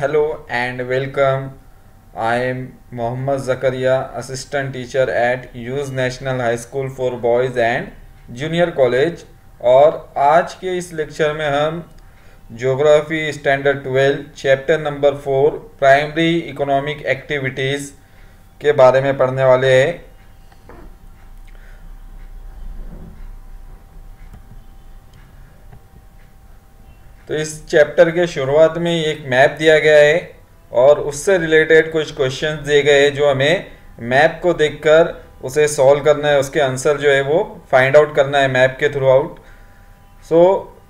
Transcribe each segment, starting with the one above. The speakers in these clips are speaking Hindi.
Hello and welcome. I am Mohammad Zakaria, assistant teacher at use national high school for boys and junior college और आज के इस लेक्चर में हम geography standard twelve chapter number four primary economic activities के बारे में पढ़ने वाले हैं तो इस चैप्टर के शुरुआत में एक मैप दिया गया है और उससे रिलेटेड कुछ क्वेश्चन दिए गए हैं जो हमें मैप को देखकर उसे सॉल्व करना है, उसके आंसर जो है वो फाइंड आउट करना है मैप के थ्रू आउट सो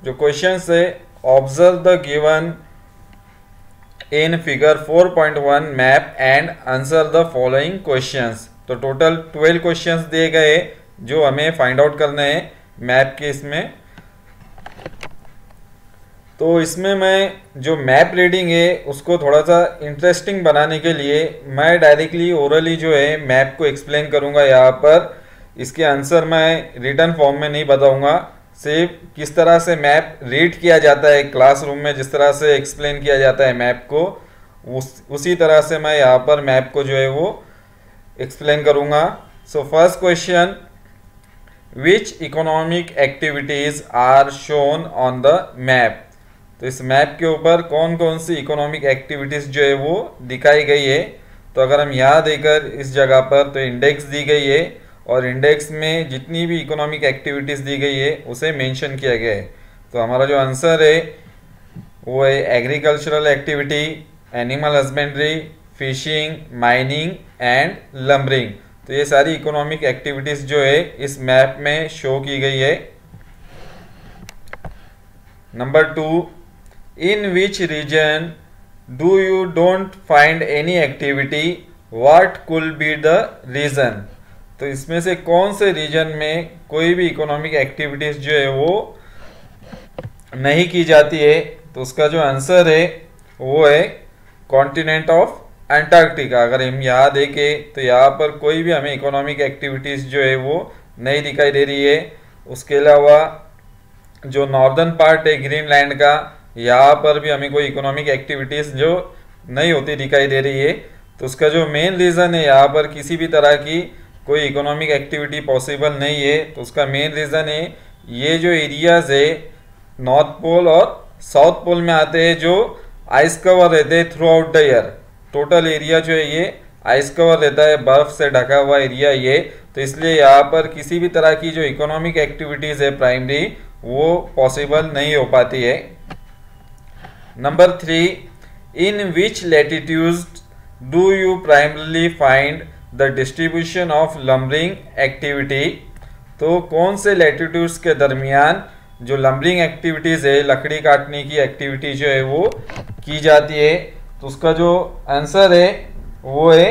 जो क्वेश्चन है observe the given in figure 4.1 map and answer the following questions तो टोटल 12 क्वेश्चंस दिए गए जो हमें फाइंड आउट करने हैं मैप के इसमें। तो इसमें मैं जो मैप रीडिंग है, उसको थोड़ा सा इंटरेस्टिंग बनाने के लिए मैं डायरेक्टली ओरली जो है मैप को एक्सप्लेन करूँगा यहाँ पर। इसके आंसर मैं रिटर्न फॉर्म में नहीं बताऊँगा। सिर्फ़ किस तरह से मैप रीड किया जाता है क्लासरूम में, जिस तरह से एक्सप्लेन किया जाता है मैप को, उस, उसी तरह से मैं यहाँ पर मैप को जो है वो एक्सप्लेन करूँगा। So first question which economic activities are shown on the map तो इस मैप के ऊपर कौन कौन सी इकोनॉमिक एक्टिविटीज़ जो है वो दिखाई गई है? तो अगर हम यहाँ देकर इस जगह पर तो इंडेक्स दी गई है और इंडेक्स में जितनी भी इकोनॉमिक एक्टिविटीज़ दी गई है, उसे मेंशन किया गया है। तो हमारा जो आंसर है, वो है agricultural activity animal husbandry fishing mining and lumbering तो ये सारी इकोनॉमिक एक्टिविटीज़ जो है, इस मैप में शो की गई है। Number two in which region do you don't find any activity? What could be the reason? तो इसमें से कौन से रीजन में कोई भी इकोनॉमिक एक्टिविटीज़ जो है वो नहीं की जाती है? तो उसका जो आंसर है, वो है कॉन्टिनेंट ऑफ़ अंटार्कटिका अगर हम यहाँ देखें तो यहाँ पर कोई भी हमें इकोनॉमिक एक्टिविटीज़ जो है वो नहीं दिखाई दे रही है। उसके अलावा जो नॉर्दर्न पार्ट है ग्रीनलैंड का यहाँ पर भी हमें कोई इकोनॉमिक एक्टिविटीज़ जो नहीं होती दिखाई दे रही है तो उसका जो मेन रीज़न है, यहाँ पर किसी भी तरह की कोई इकोनॉमिक एक्टिविटी पॉसिबल नहीं है तो उसका मेन रीज़न है, ये जो एरियाज़ है नॉर्थ पोल और साउथ पोल में आते हैं जो आइस कवर रहते हैं throughout the year total area जो है ये आइस कवर रहता है, बर्फ़ से ढका हुआ एरिया ये तो इसलिए यहाँ पर किसी भी तरह की जो इकोनॉमिक एक्टिविटीज़ है प्राइमरी वो पॉसिबल नहीं हो पाती है। Number 3. In which latitudes do you primarily find the distribution of lumbering activity? तो कौन से लैटिट्यूड्स के दरमियान जो लम्बरिंग एक्टिविटीज़ है, लकड़ी काटने की एक्टिविटी जो है वो की जाती है तो उसका जो आंसर है, वो है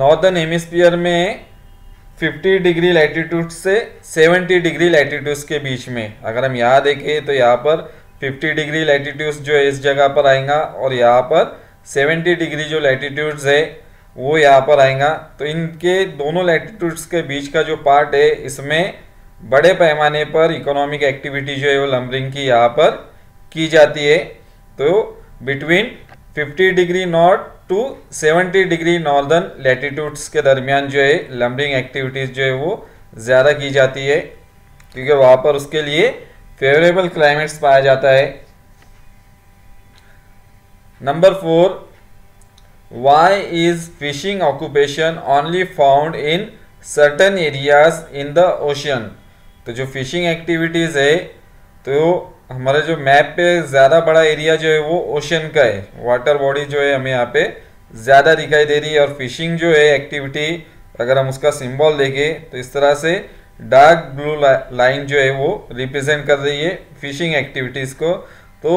नॉर्दर्न हेमिस्फीयर में 50 डिग्री लैटिट्यूड से 70 डिग्री लैटिट्यूड्स के बीच में अगर हम यहाँ देखें तो यहाँ पर 50 डिग्री लैटिट्यूड्स जो है इस जगह पर आएगा और यहाँ पर 70 डिग्री जो लैटिट्यूड्स है, वो यहाँ पर आएगा। तो इनके दोनों लैटिट्यूड्स के बीच का जो पार्ट है, इसमें बड़े पैमाने पर इकोनॉमिक एक्टिविटी जो है वो लम्बरिंग की यहाँ पर की जाती है। तो between 50 degree north to 70 degree northern latitudes के दरमियान जो है लम्बरिंग एक्टिविटीज़ जो है वो ज़्यादा की जाती है। क्योंकि वहाँ पर उसके लिए फेवरेबल क्लाइमेट्स पाया जाता है। Number four why is fishing occupation only found in certain areas in the ocean तो जो फिशिंग एक्टिविटीज़ है तो हमारे जो मैप पे ज़्यादा बड़ा एरिया जो है वो ओशन का है। वाटर बॉडी जो है हमें यहाँ पे ज़्यादा दिखाई दे रही है और फिशिंग जो है एक्टिविटी अगर हम उसका सिंबल देखें तो इस तरह से डार्क ब्लू लाइन जो है वो रिप्रेजेंट कर रही है फिशिंग एक्टिविटीज़ को। तो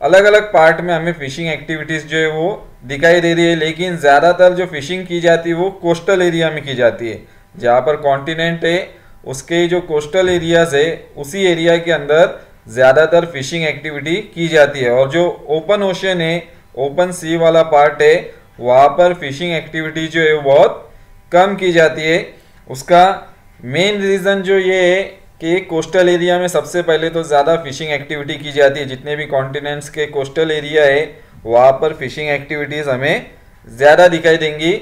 अलग अलग पार्ट में हमें फिशिंग एक्टिविटीज़ जो है वो दिखाई दे रही है, लेकिन ज़्यादातर जो फिशिंग की जाती है वो कोस्टल एरिया में की जाती है। जहाँ पर कॉन्टिनेंट है, उसके जो कोस्टल एरियाज़ है, उसी एरिया के अंदर ज़्यादातर फिशिंग एक्टिविटी की जाती है। और जो ओपन ओशन है ओपन सी वाला पार्ट है, वहाँ पर फिशिंग एक्टिविटी जो है बहुत कम की जाती है। उसका मेन रीज़न जो ये है कि कोस्टल एरिया में सबसे पहले तो ज़्यादा फिशिंग एक्टिविटी की जाती है। जितने भी कॉन्टिनेंट्स के कोस्टल एरिया है, वहाँ पर फिशिंग एक्टिविटीज़ हमें ज़्यादा दिखाई देंगी।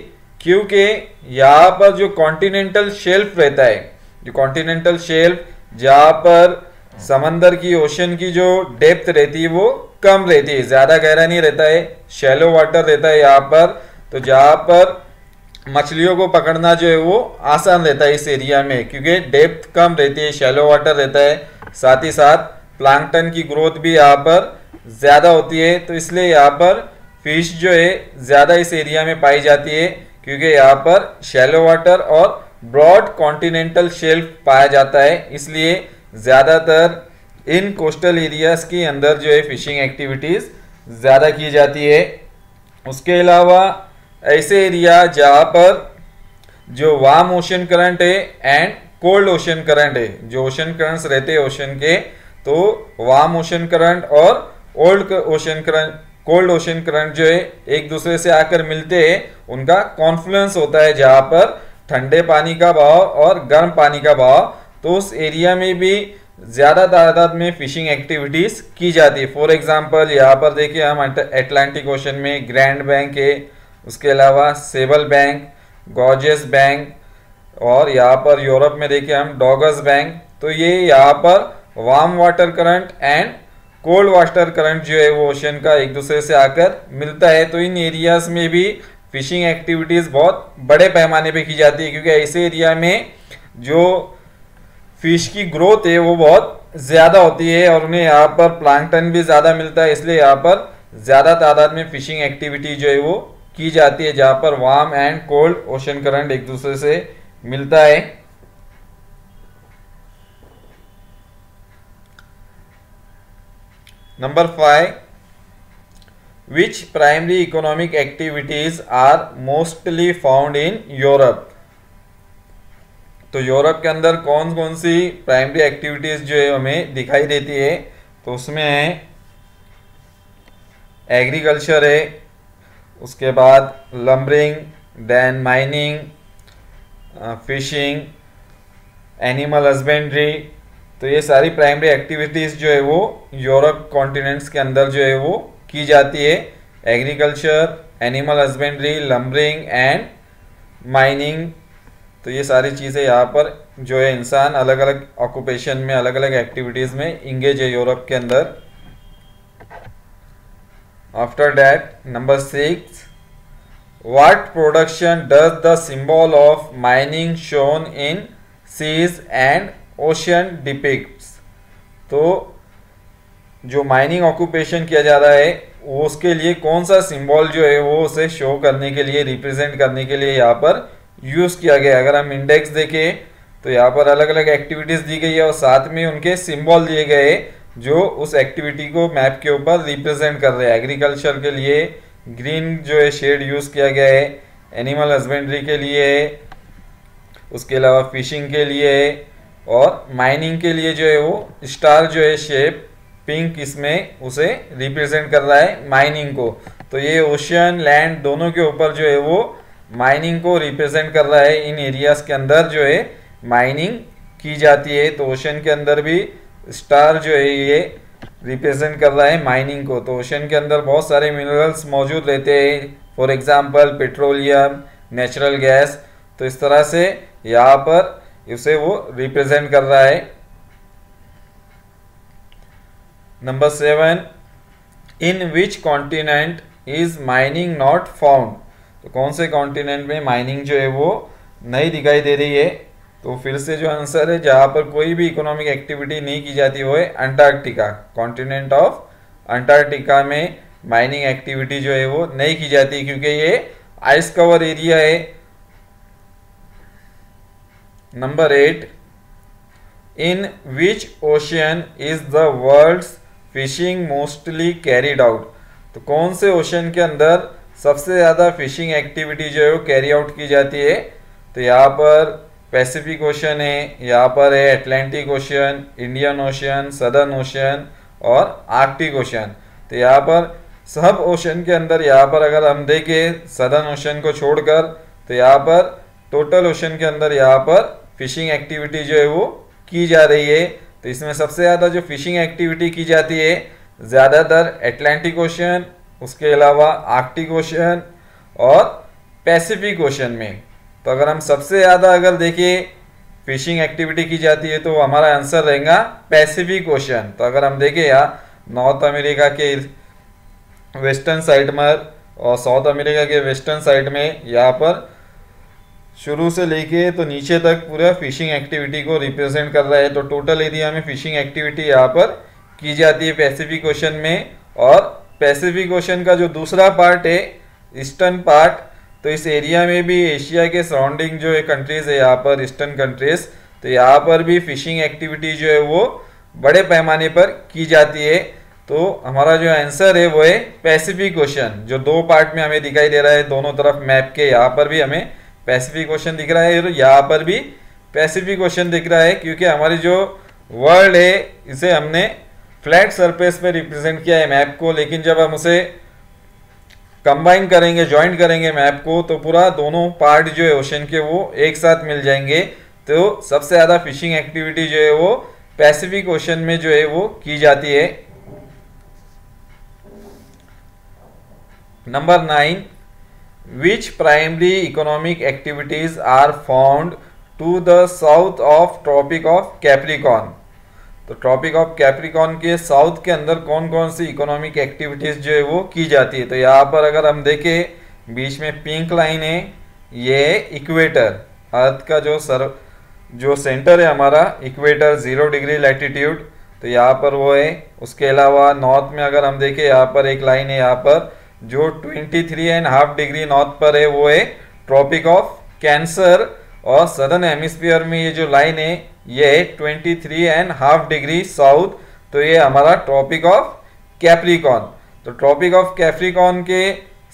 क्योंकि यहाँ पर जो कॉन्टिनेंटल शेल्फ रहता है, जो कॉन्टिनेंटल शेल्फ जहाँ पर समंदर की ओशन की जो डेप्थ रहती है, वो कम रहती है। ज़्यादा गहरा नहीं रहता है शैलो वाटर रहता है यहाँ पर। तो जहाँ पर मछलियों को पकड़ना जो है वो आसान रहता है। इस एरिया में क्योंकि डेप्थ कम रहती है शैलो वाटर रहता है साथ ही साथ प्लांकटन की ग्रोथ भी यहाँ पर ज़्यादा होती है तो इसलिए यहाँ पर फ़िश जो है ज़्यादा इस एरिया में पाई जाती है क्योंकि यहाँ पर शैलो वाटर और ब्रॉड कॉन्टिनेंटल शेल्फ पाया जाता है इसलिए ज़्यादातर इन कोस्टल एरियाज़ के अंदर जो है फिशिंग एक्टिविटीज़ ज़्यादा की जाती है। उसके अलावा ऐसे एरिया जहाँ पर जो वार्म ओशन करंट है एंड कोल्ड ओशन करंट है, जो ओशन करंट्स रहते हैं ओशन के तो वार्म ओशन करंट और old ocean current, cold ocean current जो है, एक दूसरे से आकर मिलते हैं, उनका कॉन्फ्लुएंस होता है जहाँ पर ठंडे पानी का भाव और गर्म पानी का भाव तो उस एरिया में भी ज़्यादा तादाद में फिशिंग एक्टिविटीज़ की जाती है। फॉर एग्जांपल यहाँ पर देखिए हम एटलांटिक ओशन में ग्रैंड बैंक है उसके अलावा सेबल बैंक गॉर्जेस बैंक और यहाँ पर यूरोप में देखिए हम डॉगस बैंक तो ये यहाँ पर warm water current and cold water current जो है वो ओशन का एक दूसरे से आकर मिलता है। तो इन एरियाज़ में भी फिशिंग एक्टिविटीज़ बहुत बड़े पैमाने पे की जाती है, क्योंकि ऐसे एरिया में जो फ़िश की ग्रोथ है वो बहुत ज़्यादा होती है और उन्हें यहाँ पर प्लांटन भी ज़्यादा मिलता है, इसलिए यहाँ पर ज़्यादा तादाद में फिशिंग एक्टिविटी जो है वो की जाती है, जहाँ पर warm and cold ocean current एक दूसरे से मिलता है। Number five which primary economic activities are mostly found in Europe तो यूरोप के अंदर कौन कौन सी प्राइमरी एक्टिविटीज़ जो है हमें दिखाई देती है? तो उसमें है एग्रीकल्चर है उसके बाद lumbering then mining fishing animal husbandry तो ये सारी प्राइमरी एक्टिविटीज़ जो है वो यूरोप कॉन्टिनेंट्स के अंदर जो है वो की जाती है। Agriculture animal husbandry lumbering and mining तो ये सारी चीज़ें यहाँ पर जो है इंसान अलग अलग ऑक्यूपेशन में अलग अलग एक्टिविटीज़ में इंगेज है यूरोप के अंदर। After that number six what production does the symbol of mining shown in seas and ocean depicts तो जो माइनिंग ऑक्यूपेशन किया जा रहा है, वो उसके लिए कौन सा सिंबल जो है, वो उसे शो करने के लिए रिप्रेजेंट करने के लिए यहाँ पर यूज़ किया गया अगर हम इंडेक्स देखें तो यहाँ पर अलग अलग एक्टिविटीज़ दी गई है और साथ में उनके सिंबल दिए गए जो उस एक्टिविटी को मैप के ऊपर रिप्रेजेंट कर रहे हैं। एग्रीकल्चर के लिए ग्रीन जो है शेड यूज़ किया गया है। एनिमल हस्बेंड्री के लिए उसके अलावा फिशिंग के लिए और माइनिंग के लिए जो है वो स्टार जो है शेप पिंक इसमें उसे रिप्रेजेंट कर रहा है माइनिंग को। तो ये ओशियन लैंड दोनों के ऊपर जो है वो माइनिंग को रिप्रेजेंट कर रहा है। इन एरियाज़ के अंदर जो है माइनिंग की जाती है। तो ओशन के अंदर भी स्टार जो है ये रिप्रेजेंट कर रहा है माइनिंग को। तो ओशन के अंदर बहुत सारे मिनरल्स मौजूद रहते हैं। For example petroleum natural gas तो इस तरह से यहाँ पर उसे वो रिप्रेजेंट कर रहा है। Number seven in which continent is mining not found तो कौन से कॉन्टिनेंट में माइनिंग जो है वो नहीं दिखाई दे रही है? तो फिर से जो आंसर है, जहाँ पर कोई भी इकोनॉमिक एक्टिविटी नहीं की जाती, वो है अंटार्कटिका कॉन्टिनेंट ऑफ़ अंटार्कटिका में माइनिंग एक्टिविटी जो है, वो नहीं की जाती, क्योंकि ये आइस कवर एरिया है Number 8. In which ocean is the world's fishing mostly carried out तो कौन से ओशन के अंदर सबसे ज़्यादा फिशिंग एक्टिविटी जो है, वो कैरी आउट की जाती है तो यहाँ पर पैसिफिक ओशन है, यहाँ पर है Atlantic ocean Indian ocean southern ocean और आर्कटिक ओशन तो यहाँ पर सब ओशन के अंदर यहाँ पर अगर हम देखें सदर्न ओशन को छोड़कर तो यहाँ पर टोटल ओशन के अंदर यहाँ पर फिशिंग एक्टिविटी जो है वो की जा रही है। तो इसमें सबसे ज़्यादा जो फिशिंग एक्टिविटी की जाती है, ज़्यादातर एटलांटिक ओशन उसके अलावा आर्कटिक ओशन और पैसिफिक ओशन में। तो अगर हम सबसे ज़्यादा अगर देखिए फिशिंग एक्टिविटी की जाती है तो हमारा आंसर रहेगा पैसिफिक ओशन तो अगर हम देखें यहाँ नॉर्थ अमेरिका के वेस्टर्न साइड में और साउथ अमेरिका के वेस्टर्न साइड में यहाँ पर शुरू से लेके तो नीचे तक पूरा फिशिंग एक्टिविटी को रिप्रेजेंट कर रहा है। तो टोटल एरिया में फिशिंग एक्टिविटी यहाँ पर की जाती है पैसिफिक ओशन में और पैसिफिक ओशन का जो दूसरा पार्ट है ईस्टर्न पार्ट तो इस एरिया में भी एशिया के सराउंडिंग जो है कंट्रीज़ है, यहाँ पर ईस्टर्न कंट्रीज़ तो यहाँ पर भी फिशिंग एक्टिविटी जो है वो बड़े पैमाने पर की जाती है। तो हमारा जो आंसर है वो है पैसिफिक ओशन जो दो पार्ट में हमें दिखाई दे रहा है, दोनों तरफ़ मैप के, यहाँ पर भी हमें पैसिफिक ओशन दिख रहा है और यहाँ पर भी पैसिफिक ओशन दिख रहा है, क्योंकि हमारी जो वर्ल्ड है, इसे हमने फ्लैट सरफेस पे रिप्रेजेंट किया है मैप को, लेकिन जब हम उसे कंबाइन करेंगे ज्वाइंट करेंगे मैप को तो पूरा दोनों पार्ट जो है ओशन के वो एक साथ मिल जाएँगे। तो सबसे ज़्यादा फिशिंग एक्टिविटी जो है वो पैसिफिक ओशन में जो है वो की जाती है। Number nine which primary economic activities are found to the south of tropic of capricorn? तो ट्रॉपिक ऑफ़ कैप्रिकॉन के साउथ के अंदर कौन कौन सी इकोनॉमिक एक्टिविटीज़ जो है वो की जाती है? तो यहाँ पर अगर हम देखें, बीच में पिंक लाइन है, ये इक्वेटर अर्थ का जो सर, जो सेंटर है हमारा इक्वेटर ज़ीरो डिग्री लैटिट्यूड तो यहाँ पर वो है। उसके अलावा नॉर्थ में अगर हम देखें, यहाँ पर एक लाइन है, यहाँ पर जो 23 एंड हाफ़ डिग्री नॉर्थ पर है, वो है ट्रॉपिक ऑफ़ कैंसर और सदर्न हेमिस्फीयर में ये जो लाइन है ये है 23 एंड हाफ़ डिग्री साउथ तो ये हमारा ट्रॉपिक ऑफ़ कैप्रिकॉन तो ट्रॉपिक ऑफ़ कैप्रिकॉन के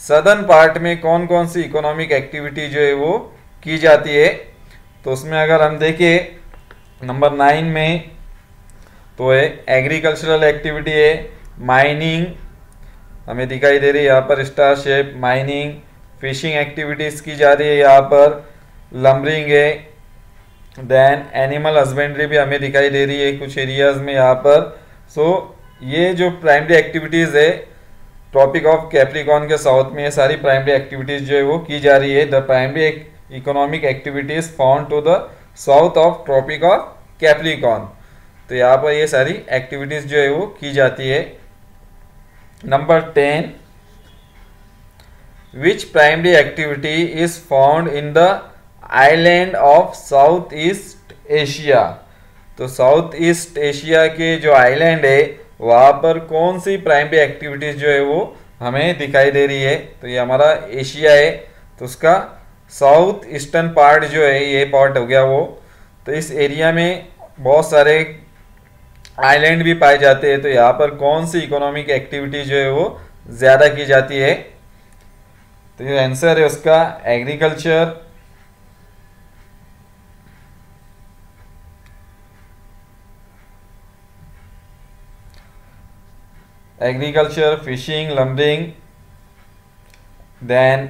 सदर्न पार्ट में कौन कौन सी इकोनॉमिक एक्टिविटी जो है वो की जाती है? तो उसमें अगर हम देखें नंबर नाइन में तो है एग्रीकल्चरल एक्टिविटी है माइनिंग हमें दिखाई दे रही है यहाँ पर star shape mining fishing activities की जा रही है यहाँ पर लम्बरिंग है देन एनिमल हस्बेंड्री भी हमें दिखाई दे रही है कुछ एरियाज़ में यहाँ पर। सो so, ये जो प्राइमरी एक्टिविटीज़ है टॉपिक ऑफ़ कैप्रिकॉन के साउथ में ये सारी प्राइमरी एक्टिविटीज़ जो है वो की जा रही है। The primary economic activities found to the south of Tropic of Capricorn तो यहाँ पर ये सारी एक्टिविटीज़ जो है वो की जाती है। Number 10 Which primary activity is found in the of South East Asia. तो साउथ ईस्ट एशिया के जो आइलैंड है, वहाँ पर कौन सी प्राइमरी एक्टिविटीज़ जो है वो हमें दिखाई दे रही है? तो ये हमारा एशिया है। तो उसका साउथ ईस्टर्न पार्ट जो है, ये पार्ट हो गया वो। तो इस एरिया में बहुत सारे आइलैंड भी पाए जाते हैं। तो यहाँ पर कौन सी इकोनॉमिक एक्टिविटी जो है वो ज़्यादा की जाती है? तो ये आंसर है उसका agriculture agriculture fishing lumbering then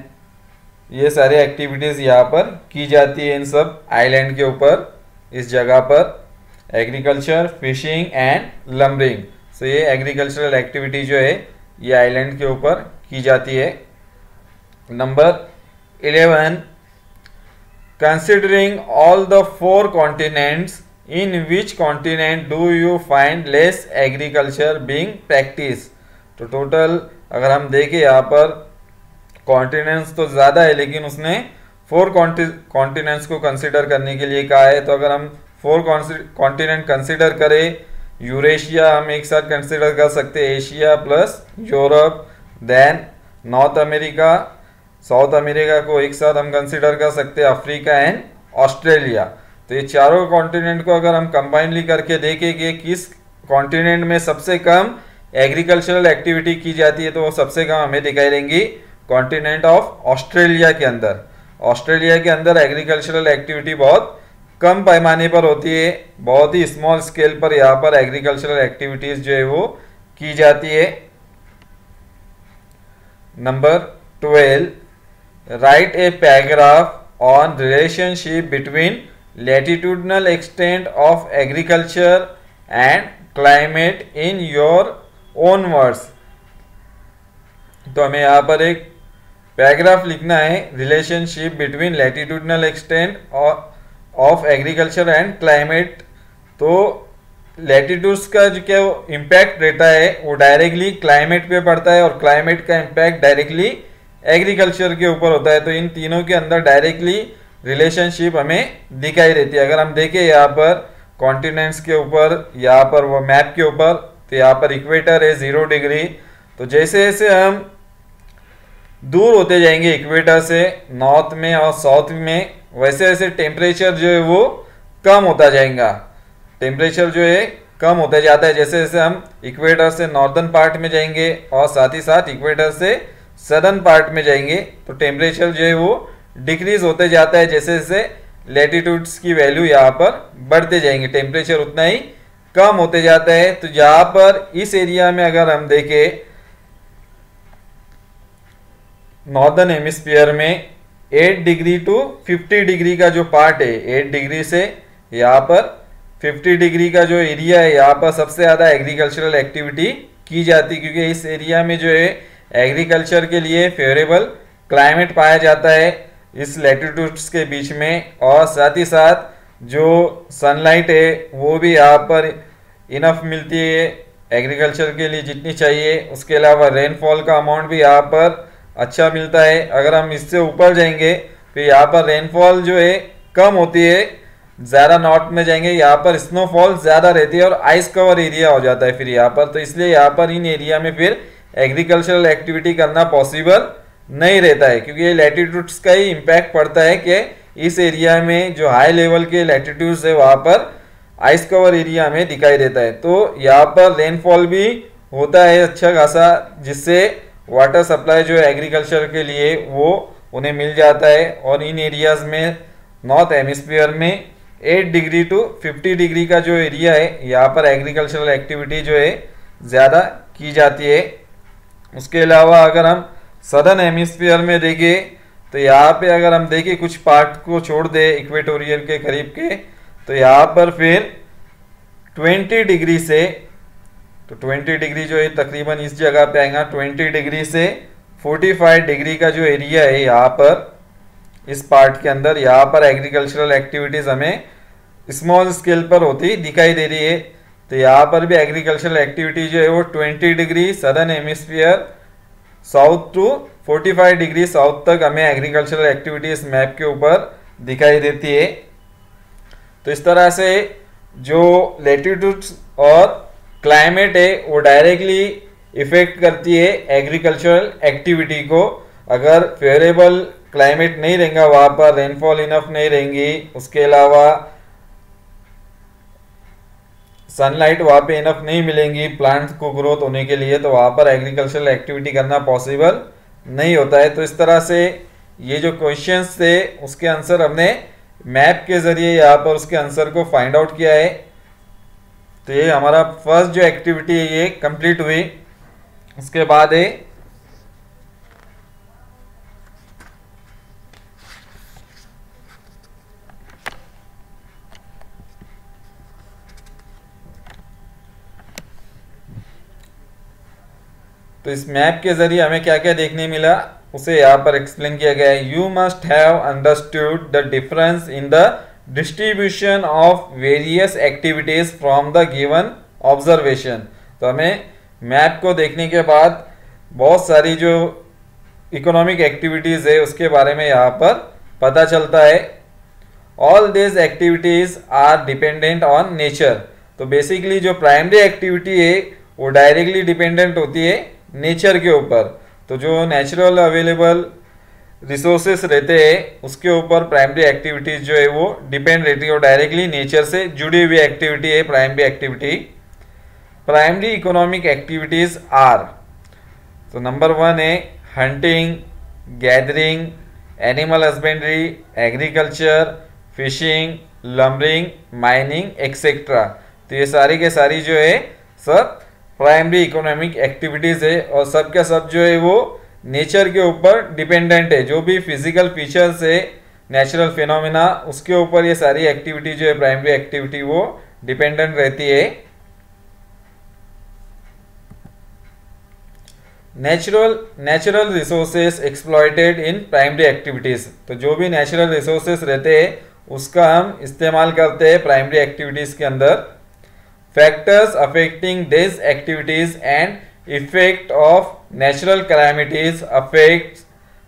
ये सारे एक्टिविटीज़ यहाँ पर की जाती है इन सब आइलैंड के ऊपर, इस जगह पर agriculture fishing and lumbering so ये एग्रीकल्चरल एक्टिविटी जो है, ये आइलैंड के ऊपर की जाती है. Number eleven considering all the four continents in which continent do you find less agriculture being practice तो टोटल अगर हम देखें यहाँ पर कॉन्टिनेंट्स तो ज़्यादा है, लेकिन उसने फोर कॉन्टिनेंट्स को कंसिडर करने के लिए कहा है। तो अगर हम फोर कॉन्टिनेंट कंसिडर करें यूरेशिया हम एक साथ कंसिडर कर सकते हैं Asia plus Europe then North America South America को एक साथ हम कंसिडर कर सकते हैं अफ्रीका एंड ऑस्ट्रेलिया तो ये चारों कॉन्टिनेंट को अगर हम कंबाइनली करके देखेंगे, किस कॉन्टिनेंट में सबसे कम एग्रीकल्चरल एक्टिविटी की जाती है तो वो सबसे कम हमें दिखाई देंगी कॉन्टिनेंट ऑफ़ ऑस्ट्रेलिया के अंदर। ऑस्ट्रेलिया के अंदर एग्रीकल्चरल एक्टिविटी बहुत कम पैमाने पर होती है, बहुत ही स्मॉल स्केल पर यहाँ पर एग्रीकल्चरल एक्टिविटीज़ जो है वो की जाती है। Number twelve write a paragraph on relationship between latitudinal extent of agriculture and climate in your own words तो हमें यहाँ पर एक पैराग्राफ लिखना है relationship between latitudinal extent of agriculture and climate तो लैटिट्यूड्स का जो क्या इम्पैक्ट रहता है, वो डायरेक्टली क्लाइमेट पे पड़ता है और क्लाइमेट का इम्पैक्ट डायरेक्टली एग्रीकल्चर के ऊपर होता है। तो इन तीनों के अंदर डायरेक्टली रिलेशनशिप हमें दिखाई देती है। अगर हम देखें यहाँ पर कॉन्टिनेंट्स के ऊपर, यहाँ पर वो मैप के ऊपर तो यहाँ पर इक्वेटर है ज़ीरो डिग्री तो जैसे जैसे हम दूर होते जाएँगे इक्वेटर से नॉर्थ में और साउथ में, वैसे वैसे टेम्परेचर जो है वो कम होता जाएगा। टेम्परेचर जो है कम होता जाता है। जैसे जैसे हम इक्वेटर से नॉर्दर्न पार्ट में जाएँगे और साथ ही साथ इक्वेटर से सदर्न पार्ट में जाएँगे तो टेम्परेचर जो है वो डिक्रीज होते जाता है, जैसे जैसे लेटीट्यूड्स की वैल्यू यहाँ पर बढ़ते जाएँगे टेम्परेचर उतना ही कम होते जाता है। तो यहाँ पर इस एरिया में अगर हम देखें नॉर्दर्न हेमिस्फीयर में 8 डिग्री टू 50 डिग्री का जो पार्ट है 8 डिग्री से यहाँ पर 50 डिग्री का जो एरिया है, यहाँ पर सबसे ज़्यादा एग्रीकल्चरल एक्टिविटी की जाती क्योंकि इस एरिया में जो है एग्रीकल्चर के लिए फेवरेबल क्लाइमेट पाया जाता है। इस लेटीट्यूड्स के बीच में और साथ ही साथ जो सनलाइट है, वो भी यहाँ पर इनफ मिलती है एग्रीकल्चर के लिए जितनी चाहिए। उसके अलावा रेनफॉल का अमाउंट भी यहाँ पर अच्छा मिलता है। अगर हम इससे ऊपर जाएँगे तो यहाँ पर रेनफॉल जो है, कम होती है। ज़्यादा नॉर्थ में जाएँगे, यहाँ पर स्नोफॉल ज़्यादा रहती है और आइस कवर एरिया हो जाता है फिर यहाँ पर। तो इसलिए यहाँ पर इन एरिया में फिर एग्रीकल्चरल एक्टिविटी करना पॉसिबल नहीं रहता है, क्योंकि ये लैटिट्यूड्स का ही इम्पैक्ट पड़ता है कि इस एरिया में जो हाई लेवल के लैटिट्यूड्स है, वहाँ पर आइस कवर एरिया में दिखाई देता है। तो यहाँ पर रेनफॉल भी होता है अच्छा खासा, जिससे वाटर सप्लाई जो है एग्रीकल्चर के लिए वो उन्हें मिल जाता है। और इन एरियाज़ में नॉर्थ हेमिस्फीयर में 8 डिग्री टू 50 डिग्री का जो एरिया है, यहाँ पर एग्रीकल्चरल एक्टिविटी जो है, ज़्यादा की जाती है। उसके अलावा अगर हम सदर्न हेमिस्फीयर में देखें तो यहाँ पे अगर हम देखें, कुछ पार्ट को छोड़ दे इक्वेटोरियल के करीब के तो यहाँ पर फिर 20 डिग्री से तो 20 डिग्री जो है, तकरीबन इस जगह पे आएगा 20 डिग्री से 45 डिग्री का जो एरिया है यहाँ पर, इस पार्ट के अंदर, यहाँ पर एग्रीकल्चरल एक्टिविटीज़ हमें स्मॉल स्केल पर होती दिखाई दे रही है। तो यहाँ पर भी एग्रीकल्चरल एक्टिविटी जो है, वो 20 degree southern hemisphere south to 45 degree south तक हमें एग्रीकल्चरल एक्टिविटी इस मैप के ऊपर दिखाई देती है। तो इस तरह से जो लेटीट्यूड्स और क्लाइमेट है, वो डायरेक्टली इफ़ेक्ट करती है एग्रीकल्चरल एक्टिविटी को। अगर फेवरेबल क्लाइमेट नहीं रहेगा, वहाँ पर रेनफॉल इनफ नहीं रहेंगी, उसके अलावा सनलाइट वहाँ पे इनफ नहीं मिलेंगी प्लांट्स को ग्रोथ होने के लिए तो वहाँ पर एग्रीकल्चरल एक्टिविटी करना पॉसिबल नहीं होता है। तो इस तरह से ये जो क्वेश्चंस थे, उसके आंसर हमने मैप के ज़रिए यहाँ पर उसके आंसर को फाइंड आउट किया है। तो ये हमारा फ़र्स्ट जो एक्टिविटी है, ये कंप्लीट हुई। उसके बाद है तो इस मैप के ज़रिए हमें क्या क्या देखने मिला, उसे यहाँ पर एक्सप्लेन किया गया है। You must have understood the difference in the distribution of various activities from the given observation तो हमें मैप को देखने के बाद बहुत सारी जो इकोनॉमिक एक्टिविटीज़ है, उसके बारे में यहाँ पर पता चलता है। All this activities are dependent on nature तो बेसिकली जो प्राइमरी एक्टिविटी है, वो डायरेक्टली डिपेंडेंट होती है नेचर के ऊपर। तो जो नेचुरल अवेलेबल रिसोर्सेस रहते हैं, उसके ऊपर प्राइमरी एक्टिविटीज़ जो है वो डिपेंड रहती है और डायरेक्टली नेचर से जुड़ी हुई एक्टिविटी है primary activity primary economic activities are तो नंबर वन है hunting gathering animal husbandry agriculture fishing lumbering mining etcetera तो ये सारी के सारी जो है, सब प्राइमरी इकोनॉमिक एक्टिविटीज़ है और सब का सब जो है वो नेचर के ऊपर डिपेंडेंट है। जो भी फ़िज़िकल फीचर्स है, नेचुरल फिनोमिना, उसके ऊपर ये सारी एक्टिविटी जो है, प्राइमरी एक्टिविटी वो डिपेंडेंट रहती है। Natural natural resources exploited in primary activities. तो जो भी नेचुरल रिसोर्सेस रहते हैं, उसका हम इस्तेमाल करते हैं प्राइमरी एक्टिविटीज़ के अंदर। Factors affecting this activities and effect of natural calamities affect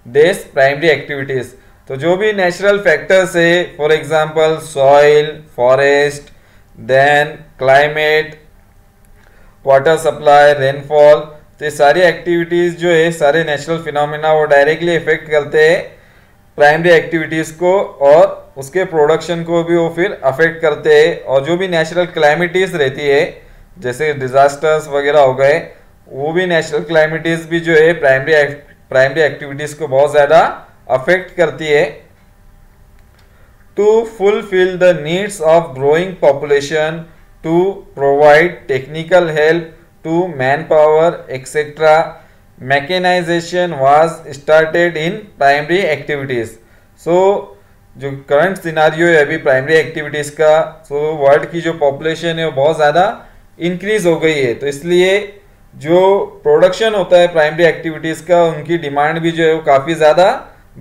this primary activities तो जो भी नेचुरल फैक्टर्स है for example soil forest then climate water supply rainfall तो ये सारी एक्टिविटीज़ जो है, सारे नेचुरल फिनोमिना वो डायरेक्टली इफ़ेक्ट करते हैं प्राइमरी एक्टिविटीज़ को और उसके प्रोडक्शन को भी वो फिर अफेक्ट करते हैं और जो भी नेचुरल क्लाइमेटीज़ रहती है, जैसे डिज़ास्टर्स वगैरह हो गए, वो भी नेचुरल क्लाइमेटीज़ भी जो है प्राइमरी प्राइमरी एक्टिविटीज़ को बहुत ज़्यादा अफेक्ट करती है to fulfil the needs of growing population to provide technical help to manpower etcetera mechanisation was started in primary activities so जो करंट सिनारियो है, अभी प्राइमरी एक्टिविटीज़ का, so वर्ल्ड की जो पॉपुलेशन है, वो बहुत ज़्यादा इंक्रीज हो गई है। तो इसलिए जो प्रोडक्शन होता है प्राइमरी एक्टिविटीज़ का, उनकी डिमांड भी जो है वो काफ़ी ज़्यादा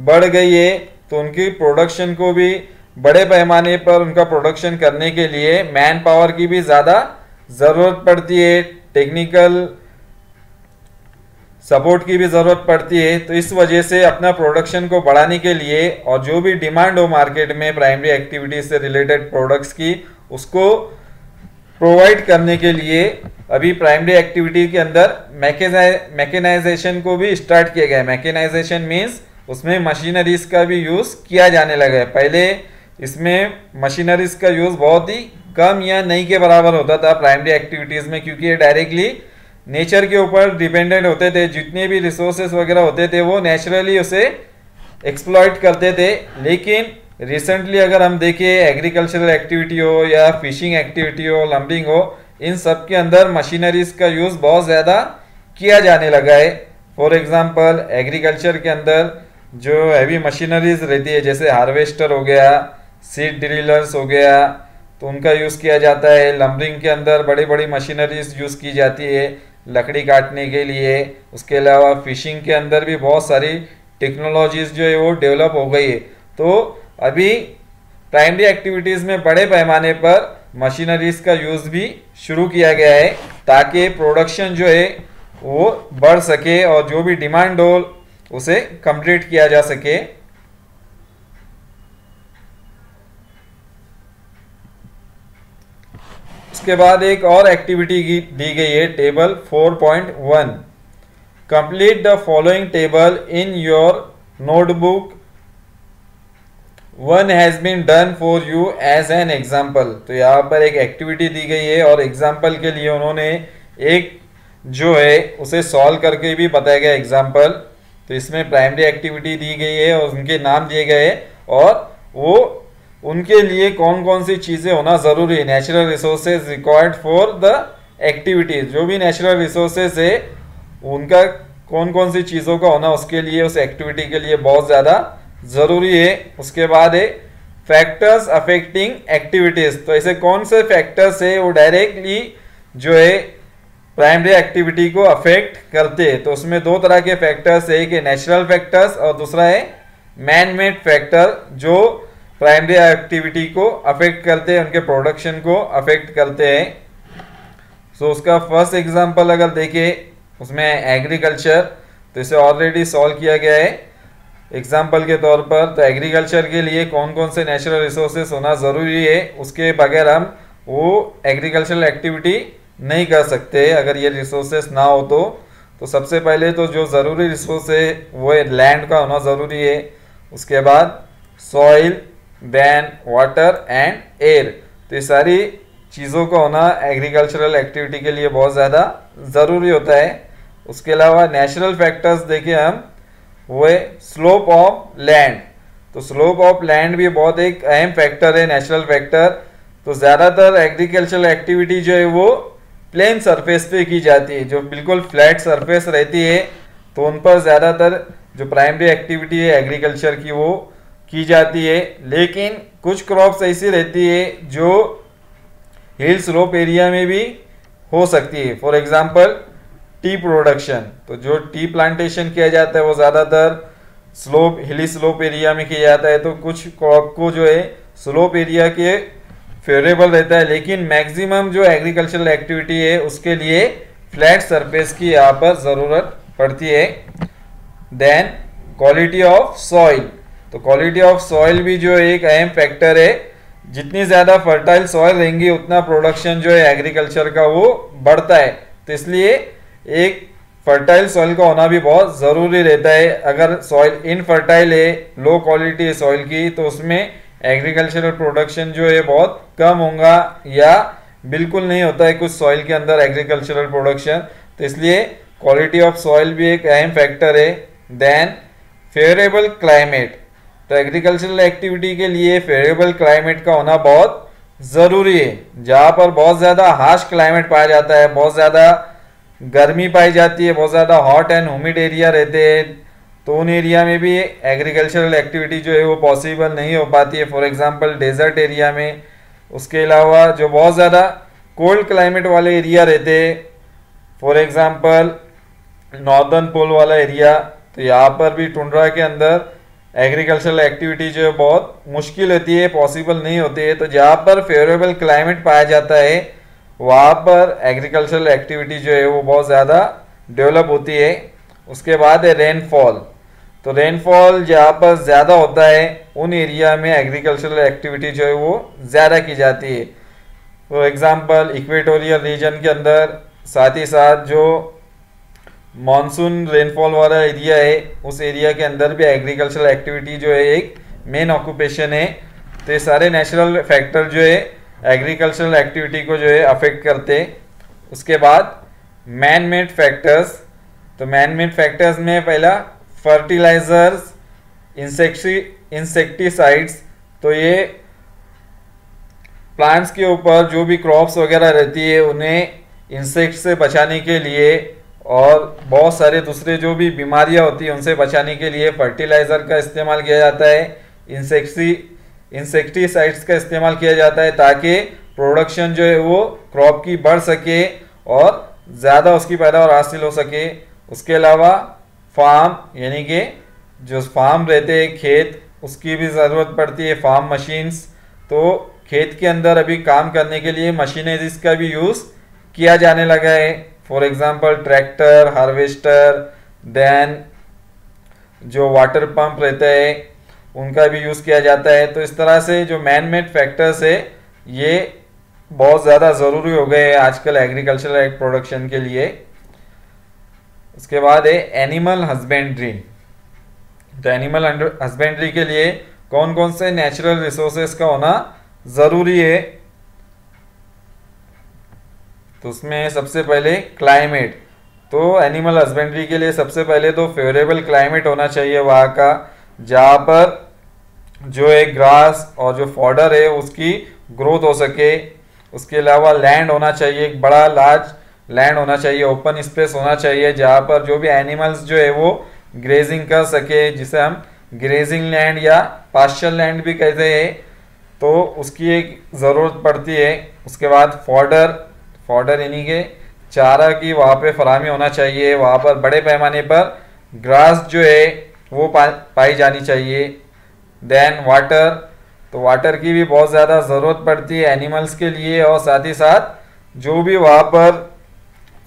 बढ़ गई है। तो उनकी प्रोडक्शन को भी बड़े पैमाने पर उनका प्रोडक्शन करने के लिए मैन पावर की भी ज़्यादा ज़रूरत पड़ती है। टेक्निकल सपोर्ट की भी ज़रूरत पड़ती है तो इस वजह से अपना प्रोडक्शन को बढ़ाने के लिए और जो भी डिमांड हो मार्केट में प्राइमरी एक्टिविटीज़ से रिलेटेड प्रोडक्ट्स की, उसको प्रोवाइड करने के लिए अभी प्राइमरी एक्टिविटी के अंदर मैकेनाइजेशन को भी स्टार्ट किया गया है। मैकेनाइजेशन मीन्स उसमें मशीनरीज का भी यूज़ किया जाने लगा है। पहले इसमें मशीनरीज का यूज़ बहुत ही कम या नहीं के बराबर होता था प्राइमरी एक्टिविटीज़ में, क्योंकि ये डायरेक्टली नेचर के ऊपर डिपेंडेंट होते थे, जितने भी रिसोर्सेस वगैरह होते थे, वो नेचुरली उसे एक्सप्लॉयट करते थे। लेकिन रिसेंटली अगर हम देखें एग्रीकल्चरल एक्टिविटी हो या फिशिंग एक्टिविटी हो लंबिंग हो, इन सब के अंदर मशीनरीज का यूज़ बहुत ज़्यादा किया जाने लगा है। फॉर एग्जांपल एग्रीकल्चर के अंदर जो हैवी मशीनरीज रहती है, जैसे हार्वेस्टर हो गया सीड ड्रिलर्स हो गया तो उनका यूज़ किया जाता है। लंबरिंग के अंदर बड़ी बड़ी मशीनरीज यूज़ की जाती है। लकड़ी काटने के लिए। उसके अलावा फिशिंग के अंदर भी बहुत सारी टेक्नोलॉजीज़ जो है वो डेवलप हो गई है। तो अभी प्राइमरी एक्टिविटीज़ में बड़े पैमाने पर मशीनरीज का यूज़ भी शुरू किया गया है, ताकि प्रोडक्शन जो है वो बढ़ सके और जो भी डिमांड हो, उसे कंप्लीट किया जा सके। उसके बाद एक और एक्टिविटी दी गई है table 4.1 complete the following table in your notebook one has been done for you as an example तो यहाँ पर एक एक्टिविटी दी गई है और एग्ज़ाम्पल के लिए उन्होंने एक जो है, उसे सॉल्व करके भी बताया गया एग्ज़ाम्पल तो इसमें प्राइमरी एक्टिविटी दी गई है और उनके नाम दिए गए और वो उनके लिए कौन कौन सी चीज़ें होना ज़रूरी? है natural resources required for the activities जो भी नेचुरल रिसोर्सेज है, उनका कौन कौन सी चीज़ों का होना उसके लिए, उस एक्टिविटी के लिए बहुत ज़्यादा ज़रूरी है। उसके बाद है फैक्टर्स अफेक्टिंग एक्टिविटीज़ तो ऐसे कौन से फैक्टर्स है, वो डायरेक्टली जो है प्राइमरी एक्टिविटी को अफेक्ट करते हैं। तो उसमें दो तरह के फैक्टर्स है कि नेचुरल फैक्टर्स और दूसरा है मैन मेड फैक्टर जो प्राइमरी एक्टिविटी को अफेक्ट करते हैं उनके प्रोडक्शन को अफेक्ट करते हैं। सो so, उसका फ़र्स्ट एग्जांपल अगर देखें उसमें एग्रीकल्चर तो इसे ऑलरेडी सॉल्व किया गया है। एग्ज़ाम्पल के तौर पर तो एग्रीकल्चर के लिए कौन कौन से नेचुरल रिसोर्सेस होना ज़रूरी है उसके बगैर हम वो एग्रीकल्चरल एक्टिविटी नहीं कर सकते अगर ये रिसोर्सेस ना हो तो। तो सबसे पहले तो जो ज़रूरी रिसोर्स है वो लैंड का होना ज़रूरी है। उसके बाद soil then water and air तो ये सारी चीज़ों का होना एग्रीकल्चरल एक्टिविटी के लिए बहुत ज़्यादा ज़रूरी होता है। उसके अलावा नेचुरल फैक्टर्स देखें हम, वो है स्लोप ऑफ़ लैंड तो स्लोप ऑफ़ लैंड भी बहुत एक अहम फैक्टर है नेचुरल फैक्टर तो ज़्यादातर एग्रीकल्चरल एक्टिविटी जो है वो प्लेन सरफेस पे की जाती है, जो बिल्कुल फ्लैट सरफेस रहती है। तो उन पर ज़्यादातर जो प्राइमरी एक्टिविटी है एग्रीकल्चर की वो की जाती है, लेकिन कुछ क्रॉप्स ऐसी रहती है जो हिल स्लोप एरिया में भी हो सकती है। फॉर एग्जांपल टी प्रोडक्शन तो जो टी प्लांटेशन किया जाता है, वो ज़्यादातर स्लोप हिली स्लोप एरिया में किया जाता है। तो कुछ क्रॉप को जो है स्लोप एरिया के फेवरेबल रहता है, लेकिन मैक्सिमम जो एग्रीकल्चरल एक्टिविटी है, उसके लिए फ्लैट सरफेस की यहाँ पर ज़रूरत पड़ती है। देन क्वालिटी ऑफ़ सॉइल तो क्वालिटी ऑफ़ सॉइल भी जो एक अहम फैक्टर है। जितनी ज़्यादा फर्टाइल सॉइल रहेंगी, उतना प्रोडक्शन जो है एग्रीकल्चर का वो बढ़ता है। तो इसलिए एक फर्टाइल सॉइल का होना भी बहुत ज़रूरी रहता है। अगर सॉइल इनफर्टाइल है लो क्वालिटी है सॉइल की तो उसमें एग्रीकल्चरल प्रोडक्शन जो है बहुत कम होगा या बिल्कुल नहीं होता है कुछ सॉइल के अंदर एग्रीकल्चरल प्रोडक्शन तो इसलिए क्वालिटी ऑफ़ सॉइल भी एक अहम फैक्टर है। देन फेवरेबल क्लाइमेट तो एग्रीकल्चरल एक्टिविटी के लिए फेवरेबल क्लाइमेट का होना बहुत ज़रूरी है। जहाँ पर बहुत ज़्यादा हार्श क्लाइमेट पाया जाता है, बहुत ज़्यादा गर्मी पाई जाती है, बहुत ज़्यादा हॉट एंड ह्यूमिड एरिया रहते हैं तो उन एरिया में भी एग्रीकल्चरल एक्टिविटी जो है वो पॉसिबल नहीं हो पाती है। फॉर एग्जांपल डेजर्ट एरिया में, उसके अलावा जो बहुत ज़्यादा कोल्ड क्लाइमेट वाले एरिया रहते हैं फॉर एग्ज़ाम्पल नॉर्दर्न पोल वाला एरिया तो यहाँ पर भी टुंड्रा के अंदर एग्रीकल्चरल एक्टिविटी जो है बहुत मुश्किल होती है पॉसिबल नहीं होती है। तो जहाँ पर फेवरेबल क्लाइमेट पाया जाता है, वहाँ पर एग्रीकल्चरल एक्टिविटी जो है वो बहुत ज़्यादा डेवलप होती है। उसके बाद है रेनफॉल तो रेनफॉल जहाँ पर ज़्यादा होता है, उन एरिया में एग्रीकल्चरल एक्टिविटी जो है वो ज़्यादा की जाती है। फॉर एग्ज़ाम्पल इक्वेटोरियल रीजन के अंदर, साथ ही साथ जो मानसून रेनफॉल वाला एरिया है, उस एरिया के अंदर भी एग्रीकल्चरल एक्टिविटी जो है, एक मेन ऑक्यूपेशन है। तो ये सारे नेचुरल फैक्टर जो है एग्रीकल्चरल एक्टिविटी को जो है अफेक्ट करते उसके बाद मैन मेड फैक्टर्स तो मैन मेड फैक्टर्स में पहला फर्टिलाइजर्स इंसेक्टी इंसेक्टिसाइड्स तो ये प्लांट्स के ऊपर जो भी क्रॉप्स वगैरह रहती है, उन्हें इंसेक्ट से बचाने के लिए और बहुत सारे दूसरे जो भी बीमारियाँ होती हैं, उनसे बचाने के लिए फर्टिलाइज़र का इस्तेमाल किया जाता है इंसेक्सी इंसेक्टिसाइड्स का इस्तेमाल किया जाता है ताकि प्रोडक्शन जो है वो क्रॉप की बढ़ सके और ज़्यादा उसकी पैदावार हासिल हो सके। उसके अलावा फार्म यानी कि जो फार्म रहते हैं, खेत, उसकी भी ज़रूरत पड़ती है फार्म मशीन्स तो खेत के अंदर अभी काम करने के लिए मशीनरीज का भी यूज़ किया जाने लगा है। For example tractor harvester then जो वाटर पंप रहते हैं, उनका भी यूज़ किया जाता है। तो इस तरह से जो मैन मेड फैक्टर्स है, ये बहुत ज़्यादा ज़रूरी हो गए हैं आजकल एग्रीकल्चरल प्रोडक्शन के लिए। उसके बाद है एनिमल हस्बेंड्री तो एनिमल हस्बेंड्री के लिए कौन कौन से नेचुरल रिसोर्सेस का होना ज़रूरी है? तो उसमें सबसे पहले क्लाइमेट तो एनिमल हस्बेंड्री के लिए सबसे पहले तो फेवरेबल क्लाइमेट होना चाहिए वहाँ का, जहाँ पर जो है ग्रास और जो फॉर्डर है उसकी ग्रोथ हो सके। उसके अलावा लैंड होना चाहिए, एक बड़ा लार्ज लैंड होना चाहिए ओपन स्पेस होना चाहिए, जहाँ पर जो भी एनिमल्स जो है वो ग्रेजिंग कर सके, जिसे हम ग्रेजिंग लैंड या पास्चर लैंड भी कहते हैं। तो उसकी एक ज़रूरत पड़ती है। उसके बाद फॉर्डर फॉर्डर यानी कि चारा की वहाँ पे फरामी होना चाहिए वहाँ पर बड़े पैमाने पर ग्रास जो है वो पा, पाई जानी चाहिए। देन वाटर तो वाटर की भी बहुत ज़्यादा ज़रूरत पड़ती है एनिमल्स के लिए और साथ ही साथ जो भी वहाँ पर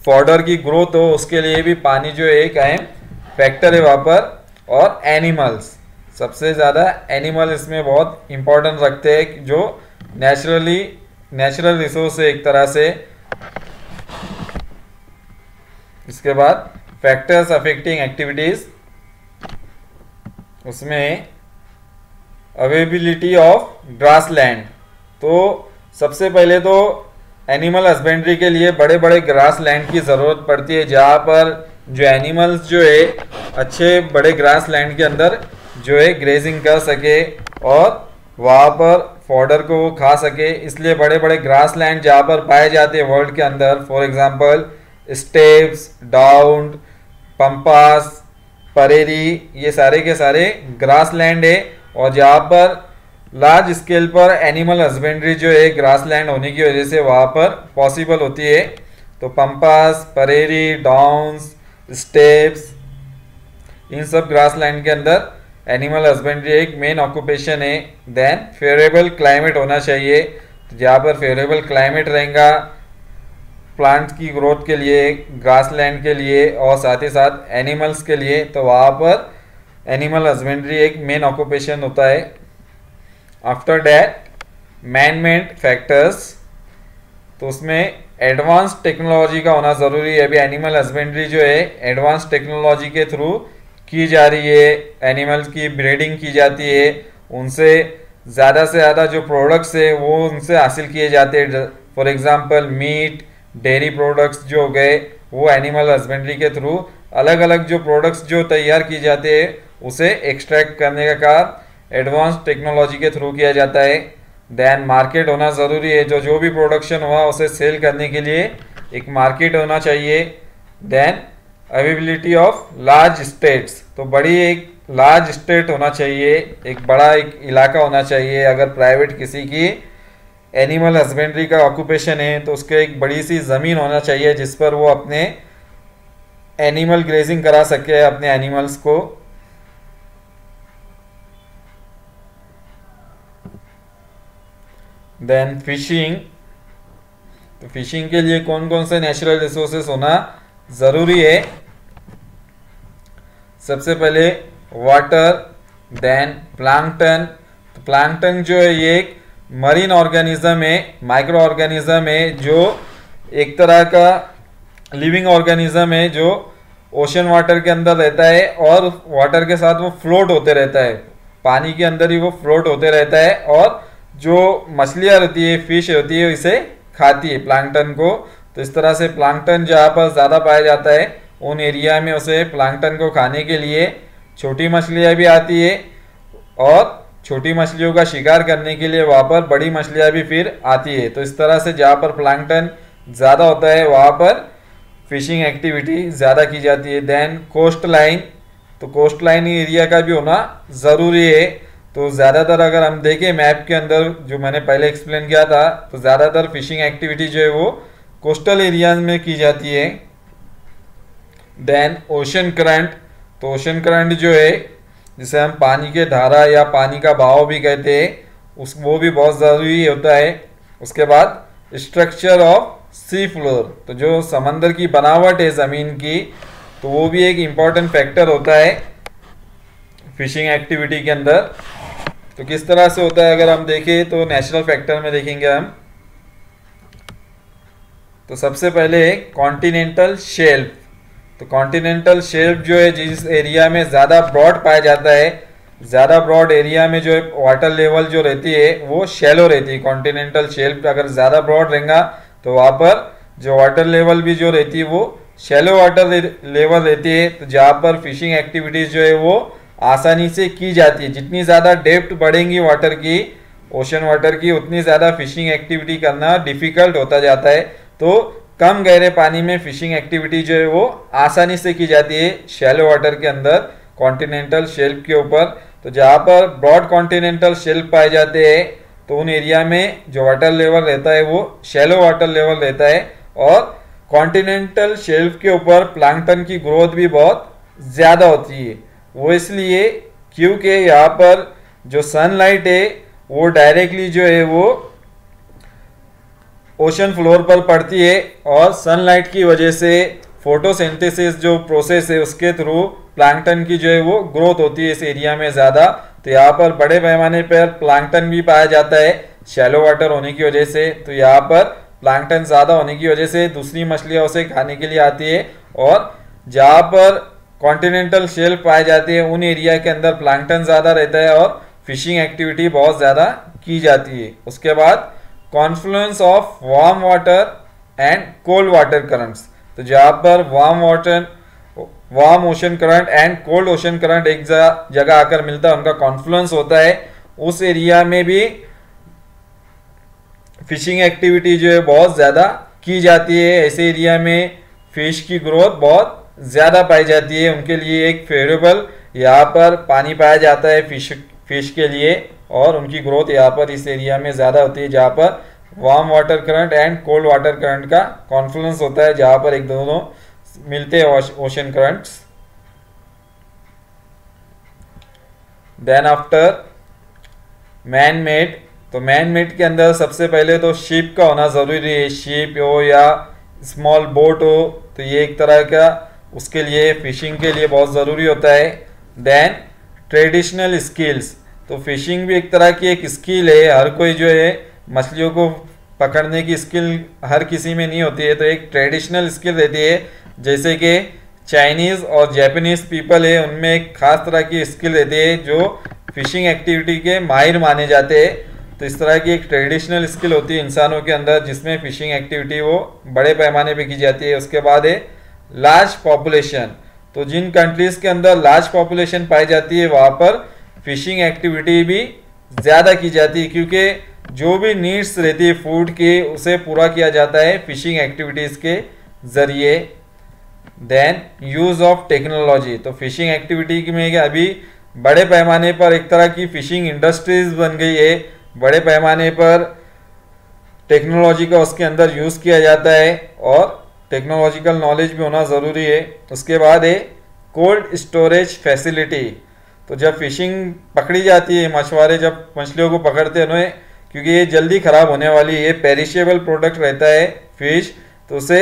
फॉर्डर की ग्रोथ हो उसके लिए भी पानी जो है एक अहम फैक्टर है वहाँ पर और एनिमल्स सबसे ज़्यादा एनिमल इसमें बहुत इम्पोर्टेंट रखते हैं जो नेचुरली नेचुरल रिसोर्स है एक तरह से। इसके बाद फैक्टर्स अफेक्टिंग एक्टिविटीज़ उसमें अवेबिलिटी ऑफ़ ग्रास लैंड तो सबसे पहले तो एनिमल हस्बेंड्री के लिए बड़े बड़े ग्रास लैंड की ज़रूरत पड़ती है, जहाँ पर जो एनिमल्स जो है, अच्छे बड़े ग्रास लैंड के अंदर जो है ग्रेजिंग कर सके और वहाँ पर फॉर्डर को वो खा सके, इसलिए बड़े बड़े ग्रास लैंड जहाँ पर पाए जाते हैं वर्ल्ड के अंदर for example steppes Downs pampas prairie ये सारे के सारे ग्रास लैंड है और जहाँ पर लार्ज स्केल पर एनिमल हस्बेंड्री जो है ग्रास लैंड होने की वजह से वहाँ पर पॉसिबल होती है। तो पंपास परेरी डाउन्स स्टेप्स इन सब ग्रास लैंड के अंदर एनिमल हस्बेंड्री एक मेन ऑक्यूपेशन है. देन फेवरेबल क्लाइमेट होना चाहिए. तो जहाँ पर फेवरेबल क्लाइमेट रहेगा प्लांट्स की ग्रोथ के लिए ग्रास लैंड के लिए और साथ ही साथ एनिमल्स के लिए तो वहाँ पर एनिमल हस्बेंड्री एक मेन ऑक्यूपेशन होता है. After that man made factors तो उसमें एडवांस टेक्नोलॉजी का होना ज़रूरी है. अभी एनिमल हस्बेंड्री जो है एडवांस टेक्नोलॉजी के थ्रू की जा रही है एनिमल्स की ब्रीडिंग की जाती है, उनसे ज़्यादा से ज़्यादा जो प्रोडक्ट्स है, वो उनसे हासिल किए जाते हैं। For example meat dairy products जो हो गए, वो एनिमल हस्बेंड्री के थ्रू अलग अलग जो प्रोडक्ट्स जो तैयार किए जाते हैं, उसे एक्सट्रैक्ट करने का काम एडवांस टेक्नोलॉजी के थ्रू किया जाता है। देन मार्केट होना ज़रूरी है, जो जो भी प्रोडक्शन हुआ, उसे सेल करने के लिए एक मार्केट होना चाहिए। Then availability of large states तो बड़ी एक लार्ज स्टेट होना चाहिए, एक बड़ा एक इलाका होना चाहिए, अगर प्राइवेट किसी की एनिमल हस्बेंड्री का ऑक्यूपेशन है तो उसके एक बड़ी सी ज़मीन होना चाहिए जिस पर वो अपने एनिमल ग्रेजिंग करा सके, अपने एनिमल्स को। देन फिशिंग तो फिशिंग के लिए कौन कौन से नेचुरल रिसोर्सेस होना ज़रूरी है? सबसे पहले वाटर देन प्लांटन तो प्लांटन जो है, ये एक मरीन ऑर्गेनिज्म है माइक्रो ऑर्गेनिज्म है, जो एक तरह का लिविंग ऑर्गेनिज्म है, जो ओशन वाटर के अंदर रहता है और वाटर के साथ वो फ्लोट होते रहता है। पानी के अंदर ही वो फ्लोट होते रहता है और जो मछलियाँ रहती है फ़िश होती है इसे खाती है प्लांटन को। तो इस तरह से प्लांटन जहाँ पर ज़्यादा पाया जाता है उन एरिया में उसे प्लांटन को खाने के लिए छोटी मछलियाँ भी आती है और छोटी मछलियों का शिकार करने के लिए वहाँ पर बड़ी मछलियाँ भी फिर आती है। तो इस तरह से जहाँ पर प्लांटन ज़्यादा होता है, वहाँ पर फिशिंग एक्टिविटी ज़्यादा की जाती है। देन कोस्ट लाइन तो कोस्ट लाइन एरिया का भी होना ज़रूरी है। तो ज़्यादातर अगर हम देखें मैप के अंदर, जो मैंने पहले एक्सप्लेन किया था तो ज़्यादातर फिशिंग एक्टिविटी जो है वो कोस्टल एरियाज़ में की जाती है। देन ओशन करंट तो ओशन करंट जो है, जिसे हम पानी के धारा या पानी का बहाव भी कहते हैं, उस, वो भी बहुत ज़रूरी होता है। उसके बाद स्ट्रक्चर ऑफ़ सी फ्लोर तो जो समंदर की बनावट है ज़मीन की तो वो भी एक इंपॉर्टेंट फैक्टर होता है फिशिंग एक्टिविटी के अंदर। तो किस तरह से होता है, अगर हम देखें तो नेचुरल फैक्टर में देखेंगे हम। तो सबसे पहले कॉन्टिनेंटल शेल्फ तो कॉन्टिनेंटल शेल्फ जो है जिस एरिया में ज़्यादा ब्रॉड पाया जाता है, ज़्यादा ब्रॉड एरिया में जो है वाटर लेवल जो रहती है, वो शेलो रहती है। कॉन्टिनेंटल शेल्फ अगर ज़्यादा ब्रॉड रहेगा तो वहाँ पर जो वाटर लेवल भी जो रहती है, वो शेलो वाटर लेवल रहती है। तो जहाँ पर फिशिंग एक्टिविटीज़ जो है, वो आसानी से की जाती है। जितनी ज़्यादा डेप्थ बढ़ेंगी वाटर की ओशन वाटर की, उतनी ज़्यादा फिशिंग एक्टिविटी करना डिफ़िकल्ट होता जाता है। तो कम गहरे पानी में फिशिंग एक्टिविटी जो है वो आसानी से की जाती है शैलो वाटर के अंदर कॉन्टिनेंटल शेल्फ के ऊपर। तो जहाँ पर ब्रॉड कॉन्टिनेंटल शेल्फ पाए जाते हैं तो उन एरिया में जो वाटर लेवल रहता है वो शैलो वाटर लेवल रहता है और कॉन्टिनेंटल शेल्फ के ऊपर प्लांटन की ग्रोथ भी बहुत ज़्यादा होती है। वो इसलिए क्योंकि यहाँ पर जो सनलाइट है, वो डायरेक्टली जो है वो ओशन फ्लोर पर पड़ती है और सनलाइट की वजह से फोटोसिंथेसिस जो प्रोसेस है, उसके थ्रू प्लांटन की जो है, वो ग्रोथ होती है इस एरिया में ज़्यादा। तो यहाँ पर बड़े पैमाने पर प्लांटन भी पाया जाता है शैलो वाटर होने की वजह से। तो यहाँ पर प्लांटन ज़्यादा होने की वजह से दूसरी मछलियाँ उसे खाने के लिए आती है और जहाँ पर कॉन्टिनेंटल शेल्फ पाए जाती है, उन एरिया के अंदर प्लांटन ज़्यादा रहता है और फिशिंग एक्टिविटी बहुत ज़्यादा की जाती है। उसके बाद confluence of warm water and cold water currents तो जहाँ पर warm water warm ocean current and cold ocean current एक जगह आकर मिलता है, उनका कॉन्फ्लुएंस होता है। उस एरिया में भी फिशिंग एक्टिविटी जो है बहुत ज़्यादा की जाती है। ऐसे एरिया में फ़िश की ग्रोथ बहुत ज़्यादा पाई जाती है। उनके लिए एक फेवरेबल यहाँ पर पानी पाया जाता है फ़िश फ़िश के लिए। और उनकी ग्रोथ यहाँ पर इस एरिया में ज़्यादा होती है, जहाँ पर warm water current and cold water current का कॉन्फ्लुएंस होता है, जहाँ पर एक दोनों मिलते हैं ocean currents then after man made तो मैन मेड के अंदर सबसे पहले तो शिप का होना ज़रूरी है शिप हो या स्मॉल बोट हो तो ये एक तरह का उसके लिए फिशिंग के लिए बहुत ज़रूरी होता है. देन ट्रेडिशनल स्किल्स तो फिशिंग भी एक तरह की एक स्किल है, हर कोई जो है, मछलियों को पकड़ने की स्किल हर किसी में नहीं होती है तो एक ट्रेडिशनल स्किल रहती है, जैसे कि चाइनीज़ और जैपनीज़ पीपल है, उनमें एक खास तरह की स्किल रहती है, जो फिशिंग एक्टिविटी के माहिर माने जाते हैं। तो इस तरह की एक ट्रेडिशनल स्किल होती है इंसानों के अंदर, जिसमें फिशिंग एक्टिविटी वो बड़े पैमाने पे की जाती है। उसके बाद है लार्ज पॉपुलेशन तो जिन कंट्रीज़ के अंदर लार्ज पॉपुलेशन पाई जाती है, वहाँ पर फिशिंग एक्टिविटी भी ज़्यादा की जाती है, क्योंकि जो भी नीड्स रहती है फ़ूड की, उसे पूरा किया जाता है फिशिंग एक्टिविटीज़ के ज़रिए। देन यूज़ ऑफ़ टेक्नोलॉजी तो फिशिंग एक्टिविटी में अभी बड़े पैमाने पर एक तरह की फिशिंग इंडस्ट्रीज़ बन गई है। बड़े पैमाने पर टेक्नोलॉजी का उसके अंदर यूज़ किया जाता है और टेक्नोलॉजिकल नॉलेज भी होना ज़रूरी है। उसके बाद है कोल्ड स्टोरेज फैसिलिटी तो जब फिशिंग पकड़ी जाती है, मछुआरे जब मछलियों को पकड़ते हैं, उन्हें, क्योंकि ये जल्दी ख़राब होने वाली है पेरिशेबल प्रोडक्ट रहता है फ़िश तो उसे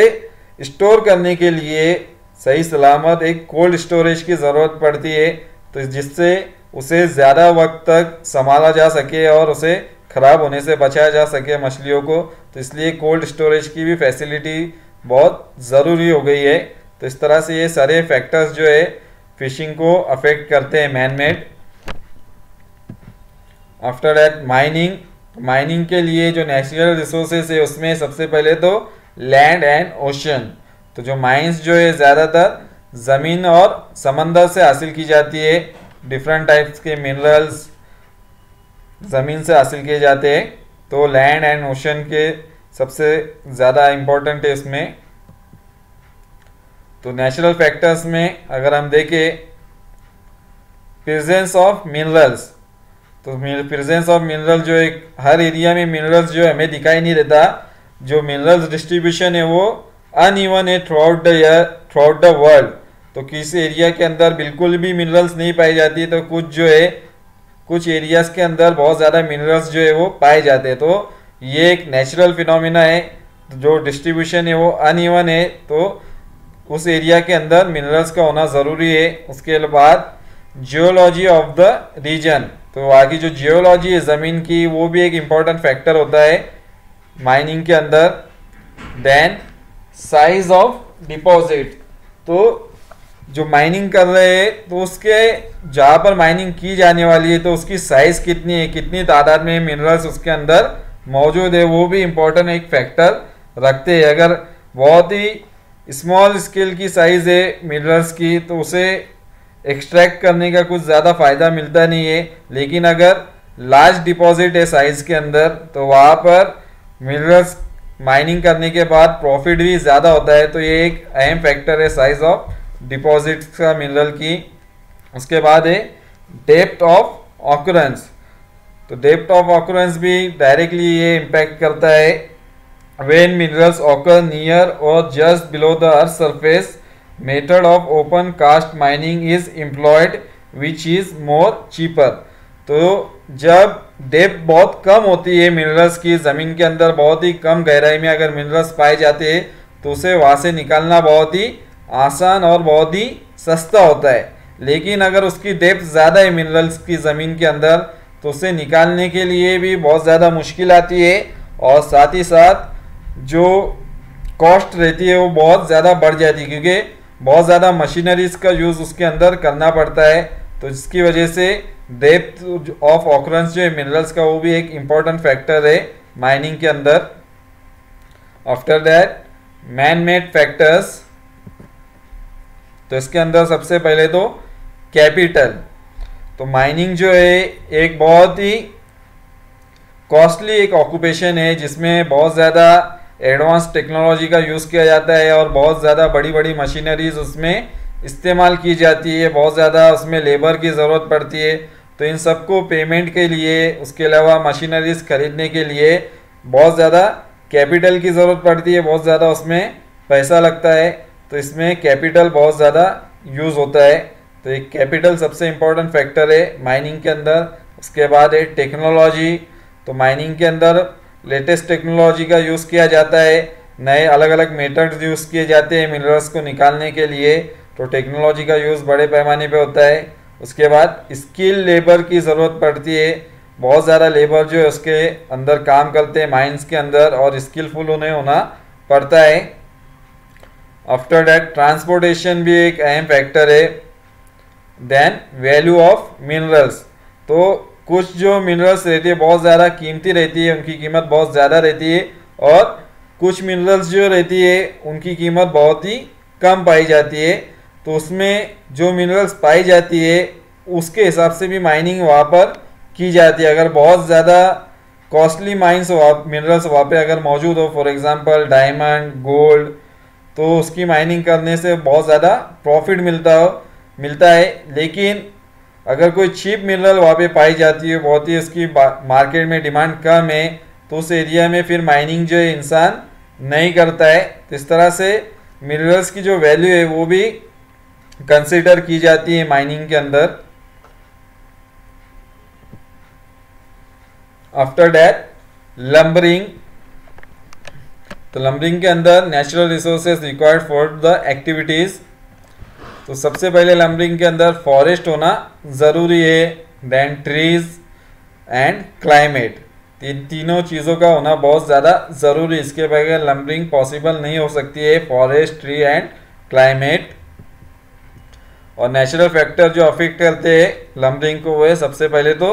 स्टोर करने के लिए सही सलामत एक कोल्ड स्टोरेज की ज़रूरत पड़ती है तो जिससे उसे ज़्यादा वक्त तक संभाला जा सके और उसे ख़राब होने से बचाया जा सके मछलियों को। तो इसलिए कोल्ड स्टोरेज की भी फैसिलिटी बहुत ज़रूरी हो गई है। तो इस तरह से ये सारे फैक्टर्स जो है फिशिंग को अफेक्ट करते हैं man made after that mining mining के लिए जो नेचुरल रिसोर्सेज है, उसमें सबसे पहले तो लैंड एंड ओशन तो जो माइंस जो है, ज़्यादातर ज़मीन और समंदर से हासिल की जाती है। डिफरेंट टाइप्स के मिनरल्स ज़मीन से हासिल किए जाते हैं। तो लैंड एंड ओशन के सबसे ज़्यादा इम्पोर्टेंट है इसमें। तो नेचुरल फैक्टर्स में अगर हम देखें प्रेजेंस ऑफ़ मिनरल्स तो प्रेजेंस ऑफ़ मिनरल जो एक, हर एरिया में मिनरल्स जो हमें दिखाई नहीं देता, जो मिनरल्स डिस्ट्रीब्यूशन है वो अनइवन है throughout the year throughout the world तो किस एरिया के अंदर बिल्कुल भी मिनरल्स नहीं पाई जाती तो कुछ जो है, कुछ एरियाज़ के अंदर बहुत ज़्यादा मिनरल्स जो है वो पाए जाते हैं। तो ये एक नेचुरल फिनोमिना है, जो डिस्ट्रीब्यूशन है वो अनइवन है तो उस एरिया के अंदर मिनरल्स का होना ज़रूरी है। उसके बाद जियोलॉजी ऑफ़ द रीजन तो आगे जो जियोलॉजी है, ज़मीन की, वो भी एक इंपॉर्टेंट फैक्टर होता है माइनिंग के अंदर। देन साइज़ ऑफ़ डिपॉजिट तो जो माइनिंग कर रहे हैं तो उसके जहाँ पर माइनिंग की जाने वाली है तो उसकी साइज़ कितनी है, कितनी तादाद में मिनरल्स उसके अंदर मौजूद है, वो भी इम्पोर्टेंट एक फैक्टर रखते हैं। अगर बहुत ही स्मॉल स्केल की साइज़ है मिनरल्स की तो उसे एक्सट्रैक्ट करने का कुछ ज़्यादा फ़ायदा मिलता नहीं है। लेकिन अगर लार्ज डिपॉजिट है साइज़ के अंदर तो वहाँ पर मिनरल्स माइनिंग करने के बाद प्रॉफिट भी ज़्यादा होता है। तो ये एक अहम फैक्टर है साइज़ ऑफ़ डिपॉजिट का मिनरल की। उसके बाद है डेप्थ ऑफ़ ऑकुरेंस तो डेप्थ ऑफ़ ऑकुरेंस भी डायरेक्टली ये इम्पैक्ट करता है। When minerals occur near or just below the earth surface method of open cast mining is employed which is more cheaper तो जब डेप्थ बहुत कम होती है मिनरल्स की, ज़मीन के अंदर बहुत ही कम गहराई में अगर मिनरल्स पाए जाते हैं तो उसे वहाँ से निकालना बहुत ही आसान और बहुत ही सस्ता होता है। लेकिन अगर उसकी डेप्थ ज़्यादा है मिनरल्स की ज़मीन के अंदर तो उसे निकालने के लिए भी बहुत ज़्यादा मुश्किल आती है और साथ ही साथ जो कॉस्ट रहती है वो बहुत ज़्यादा बढ़ जाती है, क्योंकि बहुत ज़्यादा मशीनरीज का यूज़ उसके अंदर करना पड़ता है। तो जिसकी वजह से डेप्थ ऑफ़ ऑक्रेंस जो है मिनरल्स का, वो भी एक इंपॉर्टेंट फैक्टर है माइनिंग के अंदर। After that man made factors तो इसके अंदर सबसे पहले तो कैपिटल तो माइनिंग जो है, एक बहुत ही कॉस्टली एक ऑक्यूपेशन है, जिसमें बहुत ज़्यादा एडवांस टेक्नोलॉजी का यूज़ किया जाता है और बहुत ज़्यादा बड़ी बड़ी मशीनरीज उसमें इस्तेमाल की जाती है, बहुत ज़्यादा उसमें लेबर की ज़रूरत पड़ती है। तो इन सबको पेमेंट के लिए, उसके अलावा मशीनरीज खरीदने के लिए बहुत ज़्यादा कैपिटल की ज़रूरत पड़ती है, बहुत ज़्यादा उसमें पैसा लगता है। तो इसमें कैपिटल बहुत ज़्यादा यूज़ होता है। तो एक कैपिटल सबसे इम्पोर्टेंट फैक्टर है माइनिंग के अंदर। उसके बाद है टेक्नोलॉजी। तो माइनिंग के अंदर लेटेस्ट टेक्नोलॉजी का यूज़ किया जाता है। नए अलग अलग मेथड्स यूज़ किए जाते हैं मिनरल्स को निकालने के लिए। तो टेक्नोलॉजी का यूज़ बड़े पैमाने पे होता है। उसके बाद स्किल लेबर की ज़रूरत पड़ती है। बहुत ज़्यादा लेबर जो है उसके अंदर काम करते हैं माइंस के अंदर और स्किलफुल उन्हें होना पड़ता है। आफ्टर डैट ट्रांसपोर्टेशन भी एक अहम फैक्टर है। देन वैल्यू ऑफ़ मिनरल्स तो कुछ जो मिनरल्स रहती है, बहुत ज़्यादा कीमती रहती है, उनकी कीमत बहुत ज़्यादा रहती है और कुछ मिनरल्स जो रहती है, उनकी कीमत बहुत ही कम पाई जाती है। तो उसमें जो मिनरल्स पाई जाती है, उसके हिसाब से भी माइनिंग वहाँ पर की जाती है। अगर बहुत ज़्यादा कॉस्टली माइंस मिनरल्स वहाँ पे अगर मौजूद हो फॉर एग्जांपल डायमंड गोल्ड तो उसकी माइनिंग करने से बहुत ज़्यादा प्रॉफिट मिलता हो, मिलता है। लेकिन अगर कोई चीप मिनरल वहाँ पे पाई जाती है, बहुत ही उसकी मार्केट में डिमांड कम है तो उस एरिया में फिर माइनिंग जो है इंसान नहीं करता है। तो इस तरह से मिनरल्स की जो वैल्यू है, वो भी कंसिडर की जाती है माइनिंग के अंदर। आफ्टर डैट लंबरिंग तो लंबरिंग के अंदर natural resources required for the activities तो सबसे पहले लंबरिंग के अंदर फॉरेस्ट होना ज़रूरी है देन ट्रीज एंड क्लाइमेट इन तीनों चीज़ों का होना बहुत ज़्यादा ज़रूरी इसके बगैर लंबरिंग पॉसिबल नहीं हो सकती है। फॉरेस्ट ट्री एंड क्लाइमेट और नेचुरल फैक्टर जो अफेक्ट करते हैं लंबरिंग को, वो है सबसे पहले तो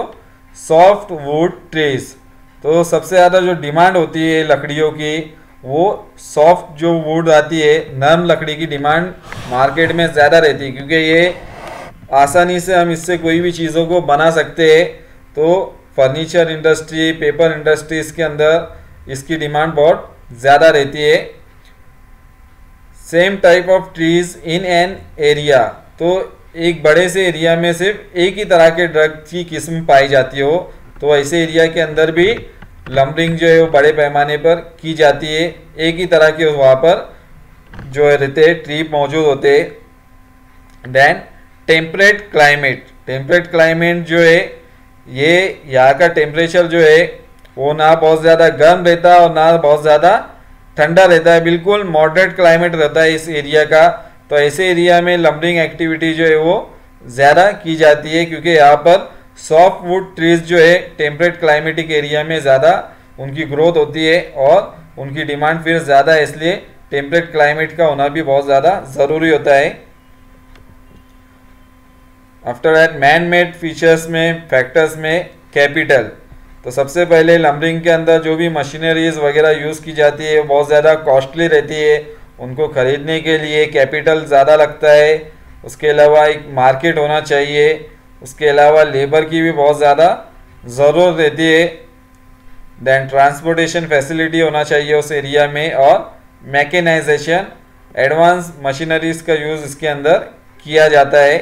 सॉफ्ट वुड ट्रीज तो सबसे ज़्यादा जो डिमांड होती है लकड़ियों की वो सॉफ्ट जो वुड आती है, नरम लकड़ी की डिमांड मार्केट में ज़्यादा रहती है, क्योंकि ये आसानी से हम इससे कोई भी चीज़ों को बना सकते हैं। तो फर्नीचर इंडस्ट्री पेपर इंडस्ट्रीज़ के अंदर इसकी डिमांड बहुत ज़्यादा रहती है। Same type of trees in an area तो एक बड़े से एरिया में सिर्फ़ एक ही तरह के ड्रग की किस्म पाई जाती हो तो ऐसे एरिया के अंदर भी लंबरिंग जो है वो बड़े पैमाने पर की जाती है। एक ही तरह के वहाँ पर जो रहते ट्री मौजूद होते then temperate climate temperate climate जो है, ये यहाँ का टेम्परेचर जो है, वो ना बहुत ज़्यादा गर्म रहता है और ना बहुत ज़्यादा ठंडा रहता है। बिल्कुल मॉडरेट क्लाइमेट रहता है इस एरिया का। तो ऐसे एरिया में लंबरिंग एक्टिविटी जो है वो ज़्यादा की जाती है, क्योंकि यहाँ पर सॉफ्ट वुड ट्रीज जो है, टेम्परेट क्लाइमेटिक एरिया में ज़्यादा उनकी ग्रोथ होती है और उनकी डिमांड फिर ज़्यादा है, इसलिए टेम्परेट क्लाइमेट का होना भी बहुत ज़्यादा ज़रूरी होता है। After that man made features में फैक्टर्स में कैपिटल तो सबसे पहले लम्बरिंग के अंदर जो भी मशीनरीज वगैरह यूज़ की जाती है, बहुत ज़्यादा कॉस्टली रहती है, उनको ख़रीदने के लिए कैपिटल ज़्यादा लगता है। उसके अलावा एक मार्केट होना चाहिए उसके अलावा लेबर की भी बहुत ज़्यादा ज़रूरत रहती है। देन ट्रांसपोर्टेशन फैसिलिटी होना चाहिए उस एरिया में और मैकेनाइजेशन एडवांस मशीनरीज का यूज़ इसके अंदर किया जाता है।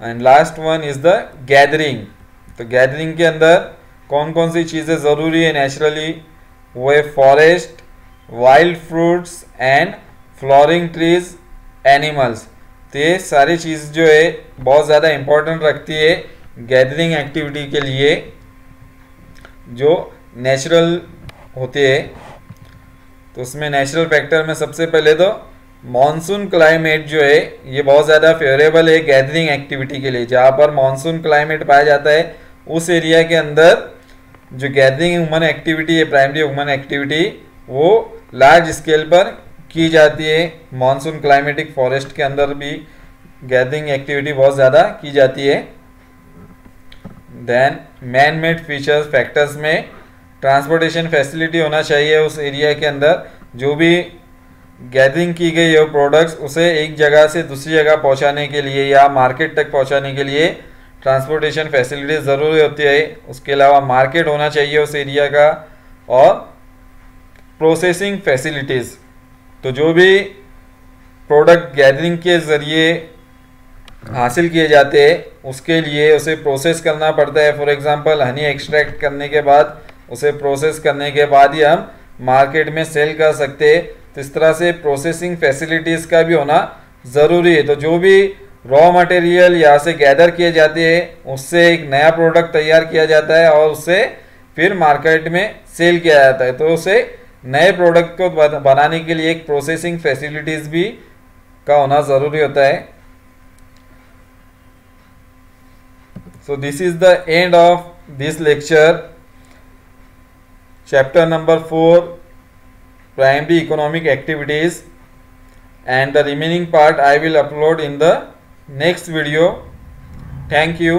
And last one is the gathering तो गैदरिंग के अंदर कौन कौन सी चीज़ें ज़रूरी है नेचुरली वो है forest wild fruits and flowering trees animals तो ये सारी चीज़ जो है, बहुत ज़्यादा इम्पोर्टेंट रखती है गैदरिंग एक्टिविटी के लिए, जो नेचुरल होती है। तो उसमें नेचुरल फैक्टर में सबसे पहले तो मानसून क्लाइमेट जो है, ये बहुत ज़्यादा फेवरेबल है गैदरिंग एक्टिविटी के लिए। जहाँ पर मानसून क्लाइमेट पाया जाता है, उस एरिया के अंदर जो गैदरिंग ह्यूमन एक्टिविटी है प्राइमरी ह्यूमन एक्टिविटी वो लार्ज स्केल पर की जाती है। मानसून क्लाइमेटिक फॉरेस्ट के अंदर भी गैदरिंग एक्टिविटी बहुत ज़्यादा की जाती है। Then man made features factors में ट्रांसपोर्टेशन फैसिलिटी होना चाहिए उस एरिया के अंदर। जो भी गैदरिंग की गई हो प्रोडक्ट्स उसे एक जगह से दूसरी जगह पहुँचाने के लिए या मार्केट तक पहुँचाने के लिए ट्रांसपोर्टेशन फैसिलिटी ज़रूरी होती है। उसके अलावा मार्केट होना चाहिए उस एरिया का और प्रोसेसिंग फैसिलिटीज़ तो जो भी प्रोडक्ट गैदरिंग के ज़रिए हासिल किए जाते हैं, उसके लिए उसे प्रोसेस करना पड़ता है। फॉर एग्जांपल हनी एक्सट्रैक्ट करने के बाद, उसे प्रोसेस करने के बाद ही हम मार्केट में सेल कर सकते हैं। तो इस तरह से प्रोसेसिंग फैसिलिटीज़ का भी होना ज़रूरी है। तो जो भी रॉ मटेरियल यहाँ से गैदर किए जाते हैं, उससे एक नया प्रोडक्ट तैयार किया जाता है और उससे फिर मार्केट में सेल किया जाता है। तो उसे नए प्रोडक्ट को बनाने के लिए एक प्रोसेसिंग फैसिलिटीज़ भी का होना ज़रूरी होता है। So this is the end of this lecture chapter number four primary economic activities and the remaining part I will upload in the next video thank you